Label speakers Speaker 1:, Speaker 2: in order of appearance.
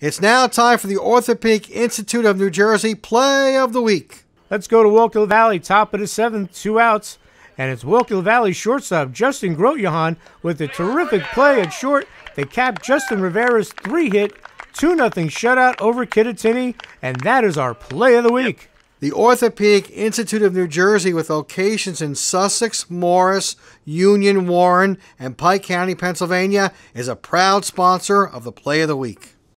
Speaker 1: It's now time for the Orthopedic Institute of New Jersey Play of the Week.
Speaker 2: Let's go to Wallkill Valley, top of the seventh, two outs. And it's Wallkill Valley shortstop Justin Grotyehan with a terrific play at short. They capped Justin Rivera's three hit, 2 0 shutout over Kittatinny, and that is our play of the week.
Speaker 1: The Orthopedic Institute of New Jersey, with locations in Sussex, Morris, Union, Warren, and Pike County, Pennsylvania, is a proud sponsor of the Play of the Week.